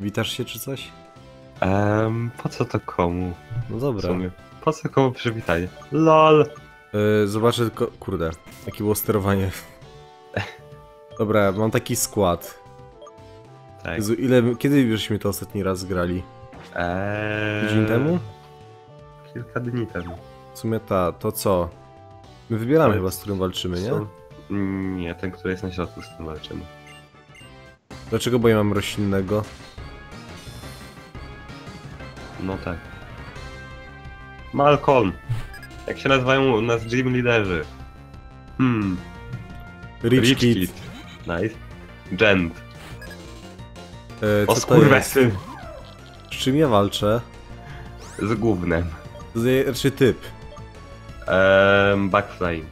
Witasz się czy coś? Ehm, po co to komu? No dobra. Po co komu przywitanie? LOL! Yy, zobaczę tylko... Kurde, jakie było sterowanie. Dobra, mam taki skład. Tak. Jezu, ile... Kiedy żeśmy to ostatni raz grali? Eee, Tydzień temu? Kilka dni temu. W sumie ta, to co? My wybieramy Ale chyba, z którym walczymy, nie? Są- Nie, ten, który jest na środku z tym walczymy. Dlaczego, bo ja mam roślinnego? No tak. Malcolm! Jak się nazywają u nas gym liderzy? Hmm. Rich, Kid. Nice. Gent. E, O! Z czym ja walczę? Z gównem. To jest raczej typ. Ehm, backflying.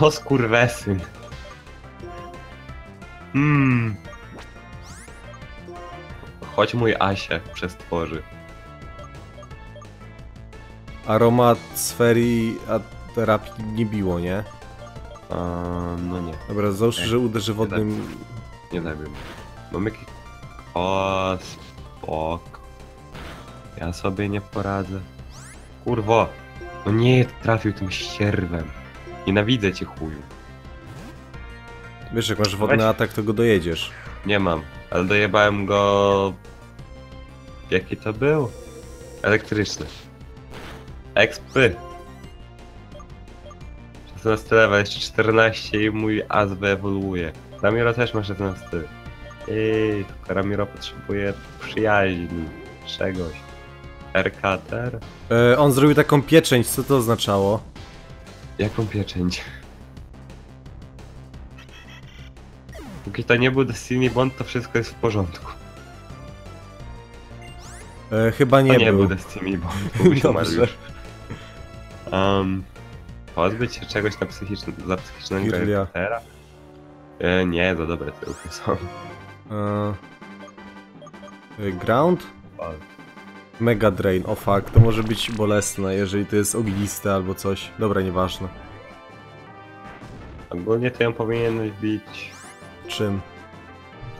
O skurwesyn. Hmm. Choć mój Asie przestworzy. Aromat sfery a terapii nie biło, nie? Ehm, no nie, Dobra, załóżmy, Ej, że uderzy wodnym... nie zabił. Mam jakiś... O, spok. Ja sobie nie poradzę. Kurwo! No nie trafił tym ścierwem. Nienawidzę cię chuju. Wiesz, jak masz wodny Weź. atak, to go dojedziesz. Nie mam, ale dojebałem go... Jaki to był? Elektryczny. Expy. 16 level, jeszcze 14 i mój as wyewoluuje. Ramiro też ma 16. Ej, tylko Ramiro potrzebuje przyjaźni, czegoś. RKTR? E, on zrobił taką pieczęć, co to oznaczało? Jaką pieczęć? Póki to nie był Destiny Bond, to wszystko jest w porządku. E, chyba nie, to nie był. był Destiny Bond, Dobrze. Mariusz. Um, pozbyć się czegoś na psychiczny, za psychicznego Kirlia. reportera? E, nie, za dobre te ruchy są. E, e, ground? Mega Drain, o fuck, to może być bolesne, jeżeli to jest ogniste albo coś. Dobra, nieważne. Ogólnie to ją powinieneś bić Czym?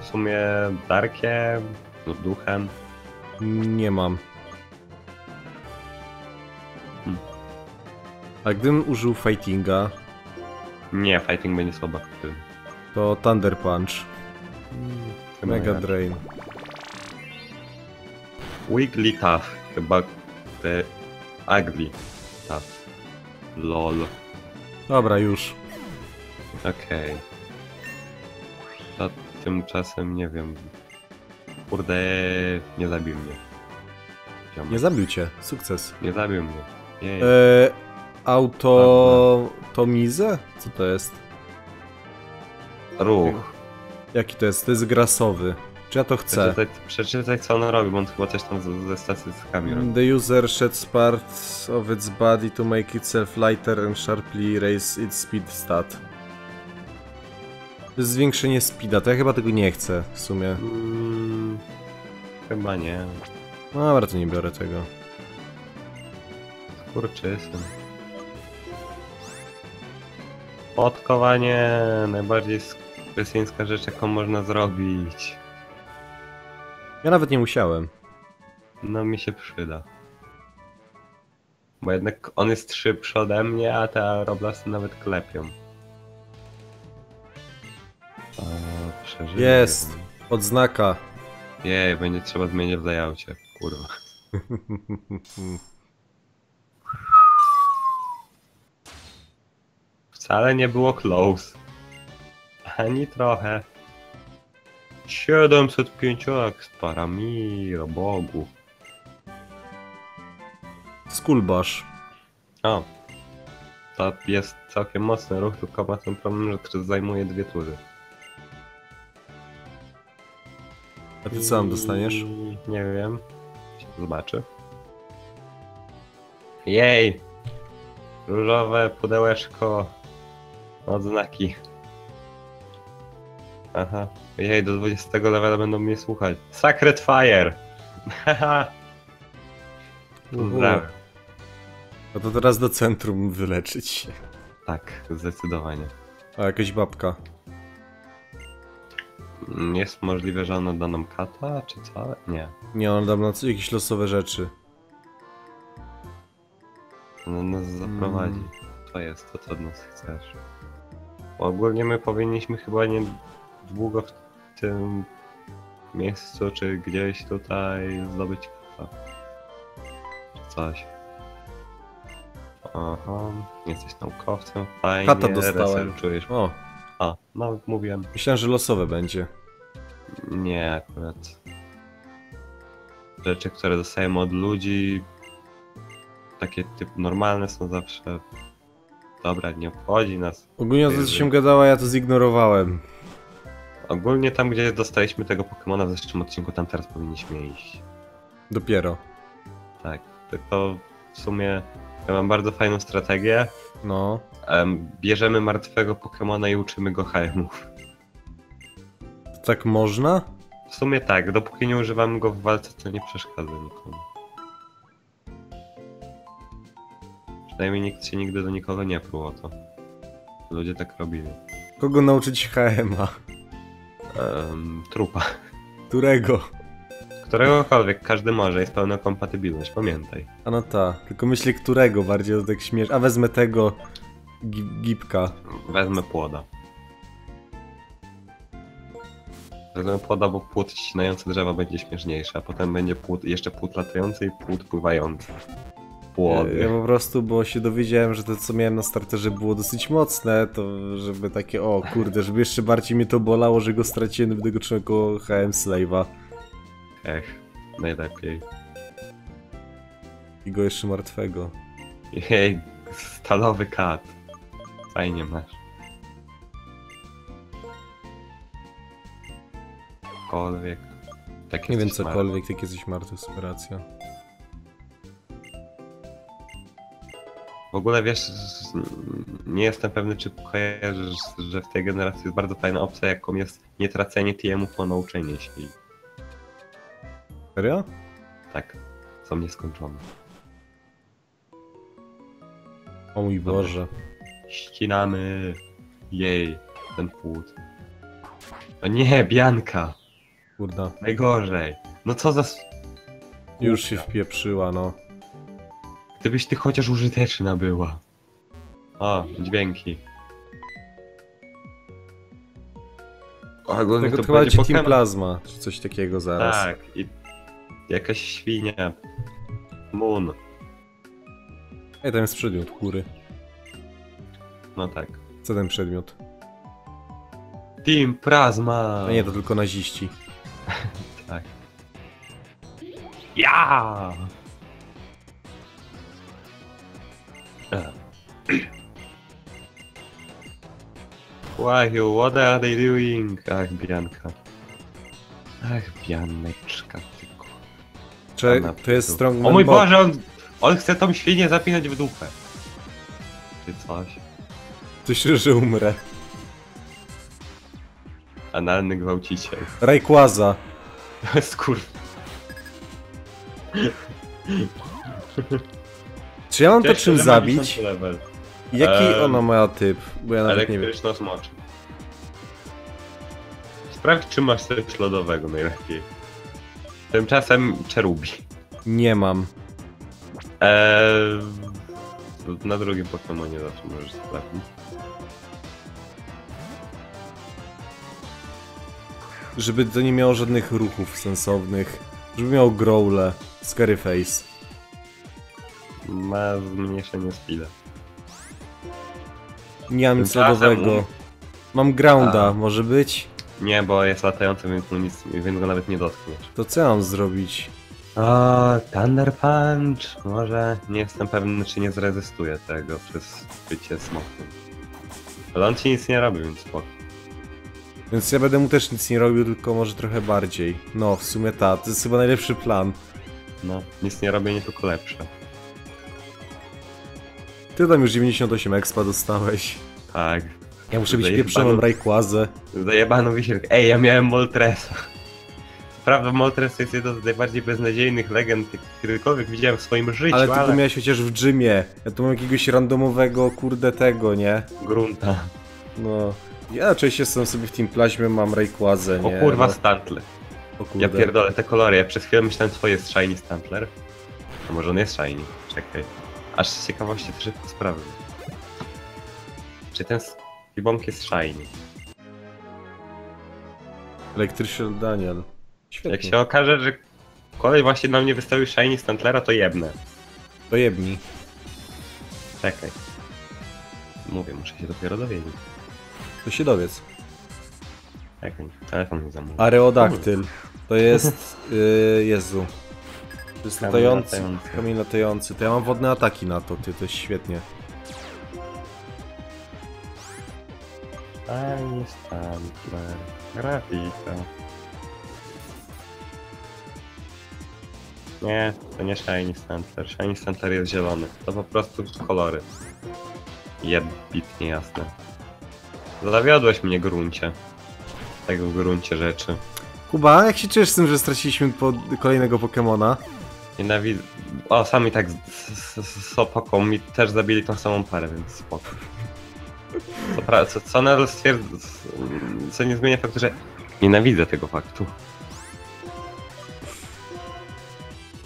w sumie Darkiem, duchem. Nie mam. A gdybym użył fightinga, Nie, fighting będzie słaba. to Thunder Punch. Chyba Mega nie. Drain. Wiggly Tough, chyba te Ugly Tough. LOL. Dobra, już. Okej. To tymczasem nie wiem. Kurde, nie zabił mnie. Ziomek. Nie zabił cię. Sukces. Nie zabił mnie. Jej. E, auto... Tomizę? Co to jest? Ruch. Jaki to jest? To jest grasowy. Czy ja to chcę? Przeczytaj, przeczytaj co on robi, bo on chyba coś tam ze, ze statystykami robi. The user sheds parts of its body to make itself lighter and sharply raise its speed stat. To jest zwiększenie speeda, to ja chyba tego nie chcę w sumie. Mm, chyba nie. No dobra, to nie biorę tego. Skurczysyn. Podkowanie najbardziej skurczysyńska rzecz jaką można zrobić. Ja nawet nie musiałem. No mi się przyda. Bo jednak on jest szybszy ode mnie, a te roblasy nawet klepią. Przeżyję. Jest. Odznaka. Jej, będzie trzeba zmienić w layoutie. Kurwa. Wcale nie było close. Ani trochę. 705 expa, Ramiro, Bogu. Skullbash. O. To jest całkiem mocny ruch, tylko ma ten problem, że to zajmuje dwie tury. A ty co tam dostaniesz? Nie wiem. Zobaczy. Jej! Różowe pudełeczko. Odznaki. Aha. Jej, do 20 levela będą mnie słuchać. Sacred Fire! Haha! Pozdrawiam. No to teraz do centrum wyleczyć się. Tak, zdecydowanie. A jakaś babka. Mm, Jest możliwe, że ona da nam kata, czy co? Nie. Nie, on dam na co- jakieś losowe rzeczy. Ona nas zaprowadzi. Mm. To jest to, co od nas chcesz. Ogólnie my powinniśmy chyba nie długo w tym miejscu, czy gdzieś tutaj zdobyć kata. Czy coś. Aha, jesteś naukowcem, fajnie, Kata dostałem. researchujesz. O, A, no mówiłem. myślałem, że losowe będzie. Nie, akurat. Rzeczy, które dostajemy od ludzi, takie typ normalne są zawsze. Dobra, nie obchodzi nas. Ogólnie o co się gadała, ja to zignorowałem. Ogólnie tam, gdzie dostaliśmy tego Pokemona w zeszłym odcinku, tam teraz powinniśmy iść. Dopiero. Tak. Tylko w sumie ja mam bardzo fajną strategię. No. Em, bierzemy martwego Pokemona i uczymy go HM-ów. To tak można? W sumie tak, dopóki nie używamy go w walce, to nie przeszkadza nikomu. Przynajmniej nikt się nigdy do nikogo nie pruł o to. Ludzie tak robili. Kogo nauczyć HMA? Em, trupa. Którego? Któregokolwiek, każdy może, jest pełna kompatybilność, pamiętaj. A no ta, tylko myślę którego bardziej, to tak śmiesz. A wezmę tego gi- gipka. Wezmę płoda. Wezmę płoda, bo płód ścinający drzewa będzie śmieszniejszy, a potem będzie płód, jeszcze płód latający i płód pływający. Płody. Ja po prostu, bo się dowiedziałem, że to co miałem na starterze było dosyć mocne, to żeby takie, o kurde, żeby jeszcze bardziej mnie to bolało, że go straciłem, będę go trzymał koło HM Slave'a. Ech, najlepiej. I go jeszcze martwego. Jej, stalowy kat. Fajnie masz. Cokolwiek. Tak Nie wiem jesteś martwy. cokolwiek, tak jesteś martwy, super racja. W ogóle wiesz, nie jestem pewny, czy kojarzysz, że w tej generacji jest bardzo fajna opcja, jaką jest nietracenie TM-u po nauczeniu się. Serio? Tak, są nieskończone. O mój Dobra. Boże. Ścinamy jej, ten płód. O nie, Bianka! Kurda. Najgorzej. No co za... Już się wpieprzyła, no. Gdybyś ty chociaż użyteczna była. O, dźwięki. O, ogólnie Tego to to chyba będzie będzie Team Pokemon- Plasma, czy coś takiego zaraz. Tak, i jakaś świnia. Moon. Ej, tam jest przedmiot, kury. No tak. Co ten przedmiot? Team Plasma! A nie, to tylko naziści. Tak. Ja! Why, what are they doing? Ach, Bianka. Ach, Bianeczka, tylko. Czy Ona to jest tu- Strongman O mój Bot. Boże, on, on chce tą świnię zapinać w dupę. Czy coś. Coś, że umrę. Analny gwałciciel. Rayquaza. Kur... Czy ja mam to czym zabić? 10 Level. Jaki Ehm, ona ma typ? Bo ja nawet nie wiem. Elektryczna smocz. Sprawdź, czy masz coś lodowego najlepiej. Tymczasem Cherubi. Nie mam. Eee, na drugim Pokemonie zawsze możesz sprawdzić. Żeby to nie miało żadnych ruchów sensownych. Żeby miało growle. Scary face. Ma zmniejszenie speeda. Nie mam nic Tymczasem lodowego. Mam grounda, A. może być? Nie, bo jest latający, więc, mu nic, więc go nawet nie dotkniesz. To co mam zrobić? O, Thunder Punch! Może nie jestem pewny, czy nie zrezystuje tego przez bycie smokiem. Ale on ci nic nie robi, więc spoko. Więc ja będę mu też nic nie robił, tylko może trochę bardziej. No, w sumie ta, to jest chyba najlepszy plan. No, nic nie robię, nie tylko lepsze. Ty tam już 98 expa dostałeś. Tak. Ja muszę mieć pieprzoną Rayquazę. Zajebaną wisielkę. Ej, ja miałem Moltresa. Prawda, Moltres to jest jedna z najbardziej beznadziejnych legend, jakich kiedykolwiek widziałem w swoim życiu, Ale ale... ty to miałeś chociaż w gymie. Ja tu mam jakiegoś randomowego, kurde tego, nie? Grunta. No. Ja oczywiście jestem sobie w Team Plaźmie, mam Rayquazę, O nie? kurwa, no, Stantler. o kurde. Ja pierdolę te kolory, ja przez chwilę myślałem, co jest Shiny Stantler. A może on jest Shiny? Czekaj. Aż z ciekawości też szybko sprawdzę. Czy ten Skibonk jest Shiny? Electrical Daniel. Świetnie. Jak się okaże, że kolej właśnie na mnie wystawił Shiny Stantlera, to jebnę. To jebni. Czekaj. Mówię, muszę się dopiero dowiedzieć. To się dowiedz. Czekaj, telefon mi zamówił. Areodaktyl. To jest... Yy, Jezu. To jest Kamień latający. latający. Kamień latający. To ja mam wodne ataki na to, ty, to jest świetnie. Shiny Stantler. Grafika. Nie, to nie Shiny Stantler. Shiny Stantler jest zielony. To po prostu kolory. Jebit niejasne. Zawiodłeś mnie gruncie. Tego w gruncie rzeczy. Kuba, jak się czujesz z tym, że straciliśmy po kolejnego Pokemona? Nienawidzę. O, sami tak z, z, z, z opoką mi też zabili tą samą parę, więc spoko. Co, pra- co, co nadal stwierdza, co nie zmienia faktu, że nienawidzę tego faktu.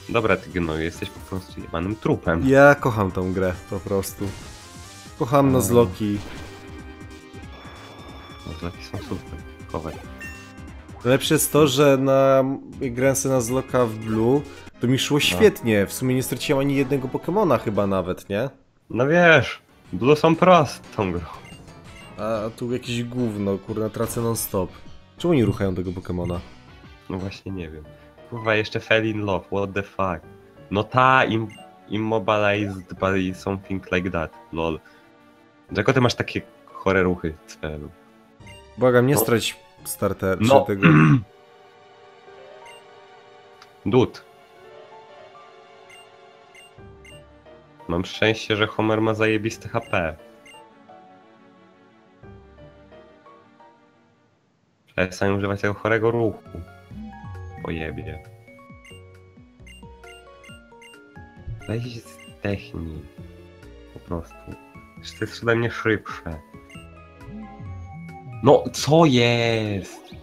Dobra, ty gnoju, jesteś po prostu jebanym trupem. Ja kocham tą grę, po prostu. Kocham. No, Zlaki są super. Kowaj. Najlepsze jest to, że na grałem sobie Nuzlocka w Blue, to mi szło świetnie. W sumie nie straciłem ani jednego Pokemona chyba nawet, nie? No wiesz, Blue są prostą grą. A tu jakieś gówno, kurna, tracę non stop. Czemu nie ruchają tego Pokemona? No właśnie nie wiem. Kurwa, jeszcze fell in love, what the fuck. No ta, im, immobilized by something like that, lol. Dlaczego ty masz takie chore ruchy, Cfelu? Błagam, nie No. strać starter, No. tego... Dud. Mam szczęście, że Homer ma zajebiste HP. Przestań używać tego chorego ruchu. Pojebie. Weź zdechnij. Po prostu. Przecież to jest ode mnie szybsze. No, co jest?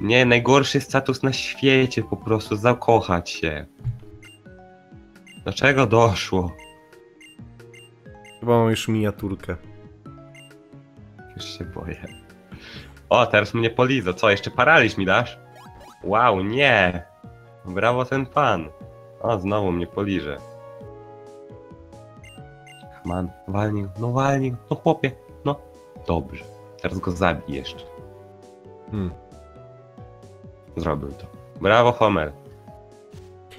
Nie, najgorszy status na świecie, po prostu zakochać się. Do czego doszło? Chyba mam już miniaturkę. Już się boję. O, teraz mnie polizo. Co, jeszcze paraliż mi dasz? Wow, nie! Brawo ten pan. O, znowu mnie poliże. Man, walnij, no walnij, no chłopie, no. Dobrze. Teraz go zabij jeszcze. Hmm. Zrobił to. Brawo, Homer.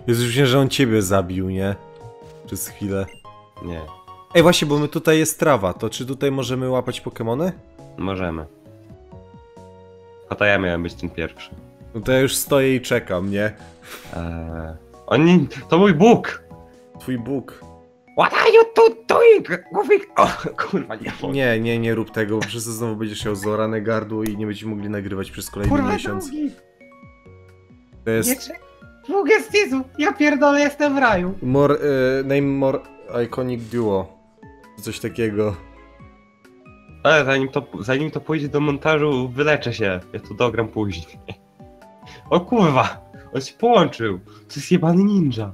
Jest już myślałem, że on ciebie zabił, nie? Przez chwilę. Nie, Ej, właśnie, bo my tutaj jest trawa, to czy tutaj możemy łapać Pokemony? możemy. A to ja miałem być ten pierwszy. No to ja już stoję i czekam, nie? Eee, oni, to mój Bóg! Twój Bóg. What are you doing? Moving... O, kurwa, nie mogę. Nie, nie, nie rób tego, bo przez to znowu będziesz miał zorane gardło i nie będziemy mogli nagrywać przez kolejny miesiąc. drugi. To Nie jest trze- Dwóch jest Jezu, ja pierdolę, jestem w raju. more, y, name more iconic duo. Coś takiego. Ale zanim to, zanim to pójdzie do montażu, wyleczę się. Ja to dogram później. O kurwa! On się połączył! To jest jebany ninja!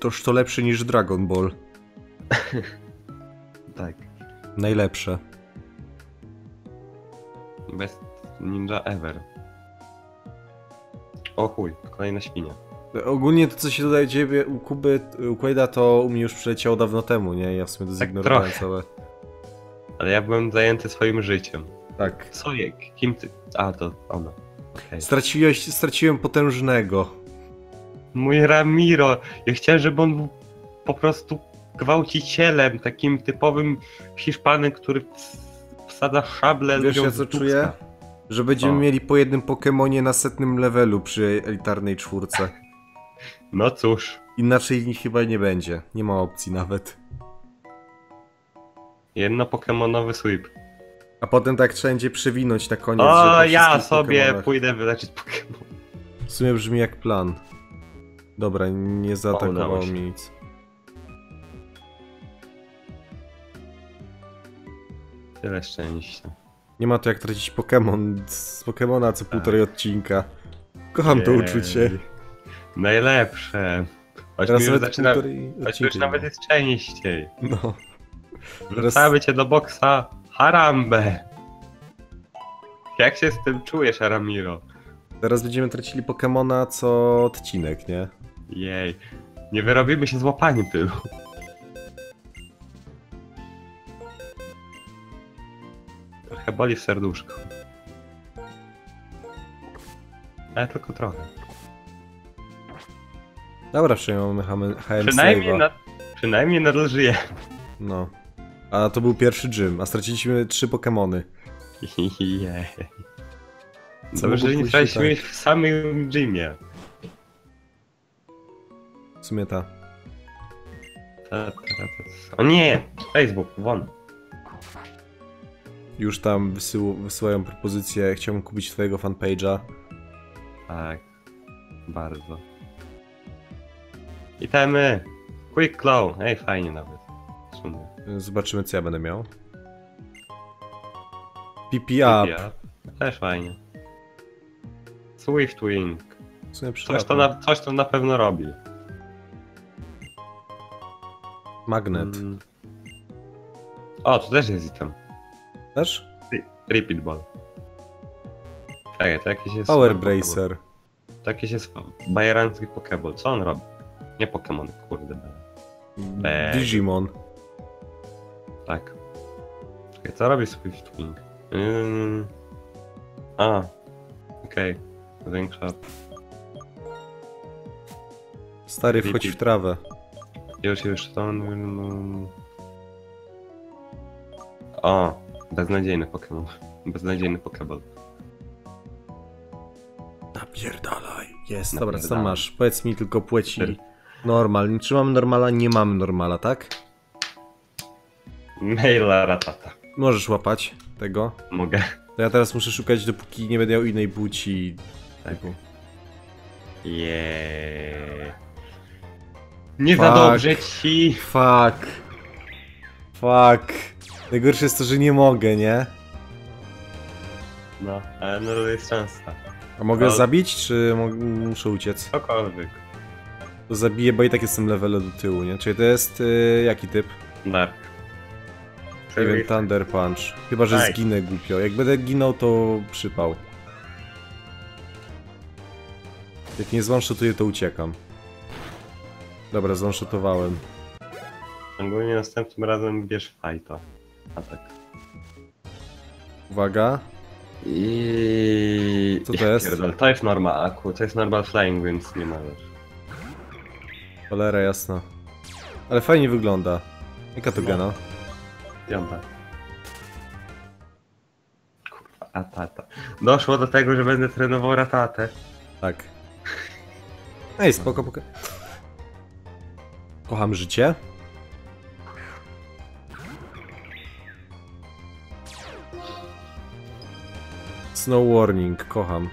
Toż to lepsze niż Dragon Ball. Tak. Najlepsze. Best ninja ever. O chuj, kolejna świnia. Ogólnie to, co się tutaj dzieje u Kuby, u Quaida, to u mnie już przyleciało dawno temu, nie? Ja w sumie to zignorowałem trochę. całe. Ale ja byłem zajęty swoim życiem. Tak. Co je? Kim ty? A, to ona. Okej. Straciłeś, straciłem potężnego. Mój Ramiro! Ja chciałem, żeby on był po prostu gwałcicielem, takim typowym Hiszpanem, który ws- wsadza szable Wiesz, ludziom ja co czuję? Że będziemy mieli po jednym Pokemonie na setnym levelu przy elitarnej czwórce. No cóż, Inaczej chyba nie będzie. Nie ma opcji nawet. jedno pokemonowy sweep. A potem tak trzeba będzie przewinąć na koniec. O, ja sobie Pokemonach. pójdę wyleczyć Pokemon. W sumie brzmi jak plan. Dobra, nie zaatakowało mi nic. Tyle szczęścia. Nie ma to jak tracić Pokémon z Pokémona co półtorej odcinka. Kocham to Jej. uczucie. Najlepsze. Choć Teraz już nawet zaczyna... Choć już nawet jest częściej. No. Teraz- Wrzucamy cię do boksa Harambe. Jak się z tym czujesz, Aramiro? Teraz będziemy tracili Pokémona co odcinek, nie? Jej. Nie wyrobimy się z łapaniem tylu. Trochę boli w serduszku. Ale tylko trochę. Dobra, przynajmniej mamy HM Przynajmniej, na, przynajmniej nadal żyje. No. A to był pierwszy gym, a straciliśmy trzy Pokémony. Jej. Co Dobrze, że nie pójść traciliśmy nie ich w samym gymie. W sumie ta. Ta, ta, ta, ta. O nie! Facebook, won. Już tam wysył, wysyłają propozycję, chciałbym kupić twojego fanpage'a. Tak. Bardzo. Itemy! Quick Claw! Ej, fajnie nawet. Sumie. Zobaczymy co ja będę miał. PP up. Też fajnie. Swift Wing. Coś to, na, coś to na pewno robi. Magnet. Mm. O, tu też jest item. Też? Repeat Ball. Czekaj, to jakiś jest... Power. Bracer. To jakiś jest bajerancki Pokeball. Co on robi? Nie Pokémon, kurde. Eee. Digimon. Tak. Czekaj, co robi Swift Wing? Ym... A, okej. Zwiększa. Stary, wchodź w trawę. Już, już, to on... O, beznadziejny Pokémon. Beznadziejny Pokeball. Napierdalaj. Jest, dobra, co masz? Powiedz mi tylko płeci. Cztery. Normal. Czy mamy normala? Nie mamy normala, tak? Maila ratata. Możesz łapać tego. Mogę. To ja teraz muszę szukać, dopóki nie będę miał innej płci. Tak. Jeee. Nie za Fuck. dobrze ci. Fuck. Fuck. Najgorsze jest to, że nie mogę, nie? No, ale no to jest szansa. A mogę Ale- zabić, czy muszę uciec? Cokolwiek. To zabiję, bo i tak jestem levele do tyłu, nie? Czyli to jest y, jaki typ? Dark. Wiem, Thunder Punch. Chyba, że zginę głupio. Jak będę ginął, to przypał. Jak nie zwanshotuję, to uciekam. Dobra, zwanshotowałem. Ogólnie następnym razem bierz fajta. A tak. Uwaga. I... Co to jest? Pierdol, to jest normal aku, to jest normal flying, więc nie możesz. Cholera jasna. Ale fajnie wygląda. Jaka to No. gena? Piąta. Kurwa, atata. Doszło do tego, że będę trenował ratatę. Tak. Ej, spoko, spoko. Kocham życie. Snow Warning, kocham.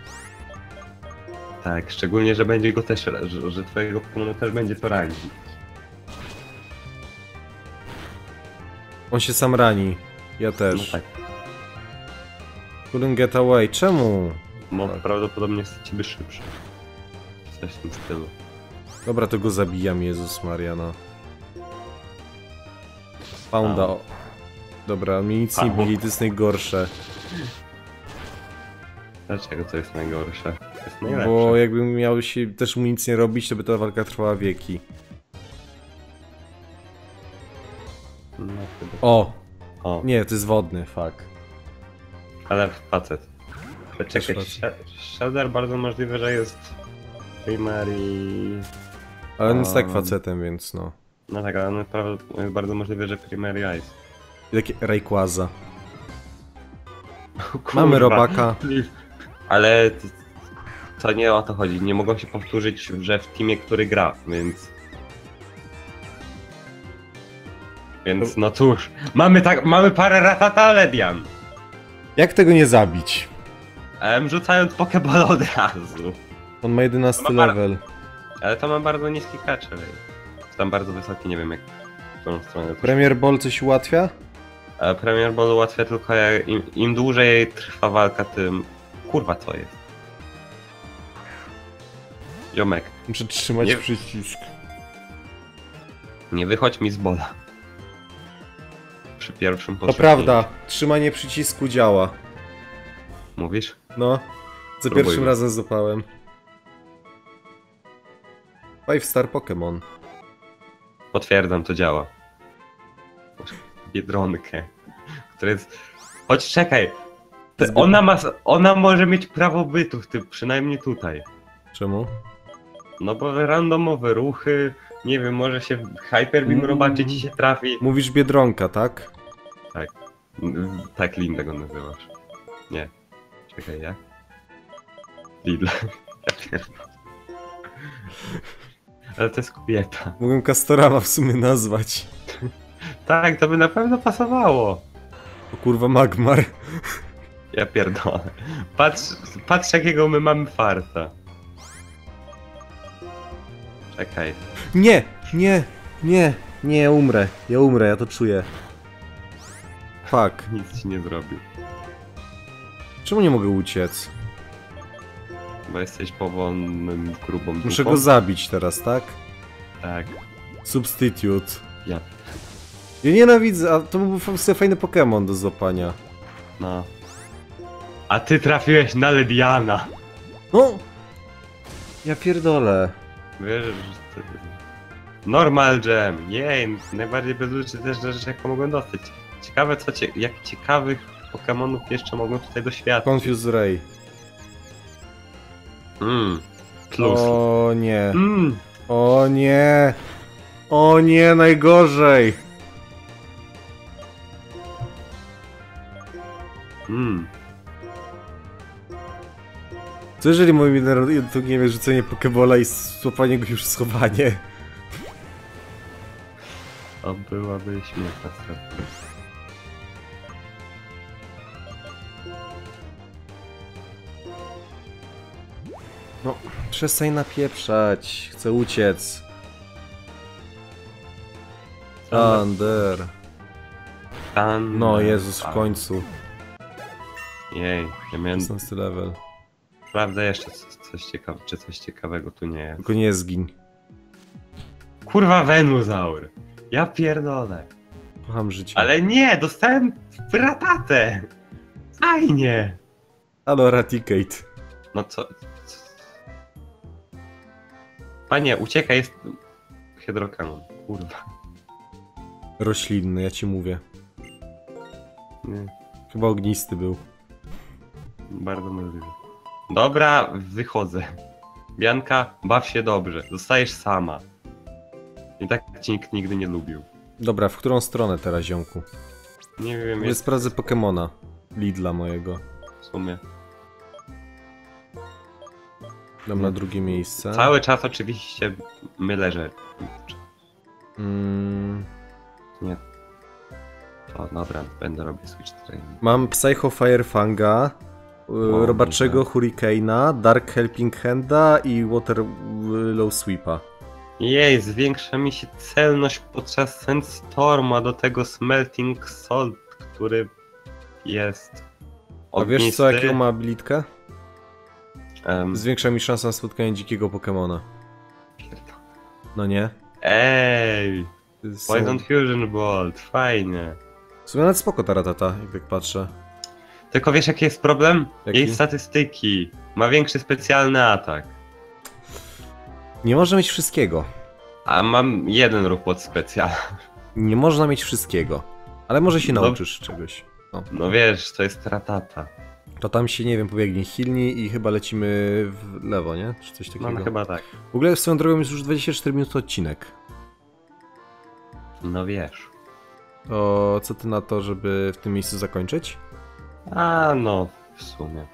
Tak, szczególnie, że będzie go też, że, że twojego Pokemona też będzie to ranić. On się sam rani. Ja No też. tak, Couldn't get away. Czemu? no Tak. prawdopodobnie jest ciebie szybszy. Coś w tym stylu. Dobra, to go zabijam, Jezus Mariana. Pounda. Au. o- Dobra, mi nic nie bili, to jest najgorsze. Dlaczego to jest najgorsze? To jest najlepsze. Bo jakbym miał się też mu nic nie robić, to by ta walka trwała wieki. No, chyba. O! O, Nie, to jest wodny, fuck. ale facet. Czekaj, Shader bardzo możliwe, że jest Primary... Ale on jest tak Um. facetem, więc no. No tak, ale on jest bardzo możliwe, że Primary Ice. I takie Rayquaza. Mamy robaka. Ale to nie o to chodzi. Nie mogą się powtórzyć, że w teamie, który gra, więc. Więc no cóż, mamy tak, mamy parę ratata Ledian. Jak tego nie zabić? Em, rzucając Pokeball od razu. On ma 11 No ma level. Ale to ma bardzo niski catch. Tam bardzo wysoki, nie wiem jak w którą stronę. Premier Ball coś ułatwia? E, Premier Ball ułatwia tylko jak, im, im dłużej trwa walka, tym... Kurwa, co jest? Ziomek, Muszę trzymać Nie- przycisk. nie wychodź mi z bola. Przy pierwszym To prawda, trzymanie przycisku działa. Mówisz? No, za Spróbujmy. pierwszym razem złapałem. Five Star Pokémon. Potwierdzam, to działa. Biedronkę, która jest... Chodź, czekaj! Ty- Zbyt- Ona ma... Ona może mieć prawo bytu, w tym, przynajmniej tutaj. Czemu? No bo randomowe ruchy, nie wiem, może się Hyper Beam Mm. robaczy ci się trafi. Mówisz Biedronka, tak? Mm, Tak Linda go nazywasz. Nie. Czekaj, jak? Lidl. Ja pierdolę. Ale to jest kobieta. Mogłem Castorama w sumie nazwać. Tak, to by na pewno pasowało. O kurwa Magmar. Ja pierdolę. Patrz, patrz jakiego my mamy farta. Czekaj. Nie, nie, nie, nie, ja umrę. Ja umrę, ja to czuję. Fuck. Nic ci nie zrobił. Czemu nie mogę uciec? Bo jesteś powolnym, grubą dupą. Muszę go zabić teraz, tak? Tak. Substitute. Ja. Ja nienawidzę, a to był f- sobie fajny Pokémon do złapania. No. A ty trafiłeś na Lediana. No! Ja pierdolę. Wiesz, że to... Normal Gem, jej, najbardziej bezużyteczna rzecz jaką mogłem dostać. Ciekawe co, cie... jak ciekawych Pokemonów jeszcze mogłem tutaj doświadczyć. Confuse Ray. Mmm, plus. O nie. Mmm, O nie. O nie, najgorzej. mmm. Co jeżeli moim nie wiem, rzucenie Pokebola i złapanie go już schowanie? To byłaby śmieszna strata. Przestań napieprzać. Chcę uciec. Thunder. Tan... No Jezus, w końcu. Jej, ja miałem... 16 level. Sprawdzę jeszcze co- coś ciekawe, czy coś ciekawego tu nie jest. Tylko nie zgiń. Kurwa Venusaur! Ja pierdolę. Kocham życie. Ale nie, dostałem bratatę! Fajnie! Halo, Raticate. No co... co- Panie, uciekaj, jest... Hydrokanon, kurwa. Roślinny, ja ci mówię. Nie, Chyba ognisty był. bardzo możliwe. Dobra, wychodzę. Bianka, baw się dobrze, zostajesz sama. I tak cię nikt nigdy nie lubił. Dobra, w którą stronę teraz, ziomku? Nie wiem, Ja jest sprawdzę Pokemona. Lidla mojego. w sumie. Dam na drugie miejsce. Cały czas oczywiście mylę, że... Mm, O, dobra, będę robił switch train. mam Psycho Firefanga, Robaczego dobra. Hurricane'a, Dark Helping Handa i Water Low Sweepa. Jej, zwiększa mi się celność podczas Sandstorma do tego Smelting Salt, który jest A wiesz ognisty. co, jaką ma abilitkę? Em, Zwiększa mi szansę na spotkanie dzikiego Pokemona. No nie? Ej, Są... Poison Fusion Bolt, fajnie. W sumie nawet spoko ta ratata, jak tak patrzę. Tylko wiesz jaki jest problem? Jaki? Jej statystyki. Ma większy specjalny atak. Nie można mieć wszystkiego. A mam jeden ruch pod specjal. Nie można mieć wszystkiego. Ale może się No. nauczysz czegoś. No wiesz, to jest ratata. To tam się, nie wiem, pobiegnie hilni i chyba lecimy w lewo, nie? Czy coś takiego. Mam chyba tak. W ogóle swoją drogą jest już 24 minuty odcinek. No wiesz. To co ty na to, żeby w tym miejscu zakończyć? A no, w sumie.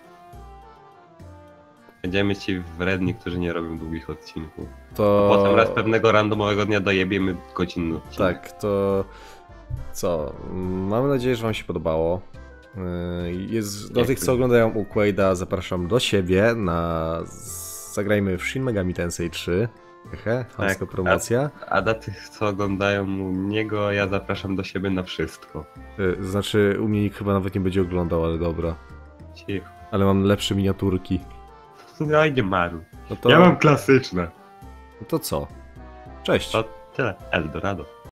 Będziemy ci wredni, którzy nie robią długich odcinków. To... Potem raz pewnego randomowego dnia dojebiemy godzinny odcinek. Tak, to co? Mam nadzieję, że Wam się podobało. Yy, Jest, do tych, co oglądają Ukwade'a, zapraszam do siebie na Zagrajmy w Shin Megami Tensei 3. Hehe, Tak, promocja. A dla tych, co oglądają niego, ja zapraszam do siebie na wszystko. Y, Znaczy, u mnie nikt chyba nawet nie będzie oglądał, ale dobra. Cicho. Ale mam lepsze miniaturki. No i nie maru. No to, Ja mam klasyczne. no to co? Cześć. To tyle. Eldorado.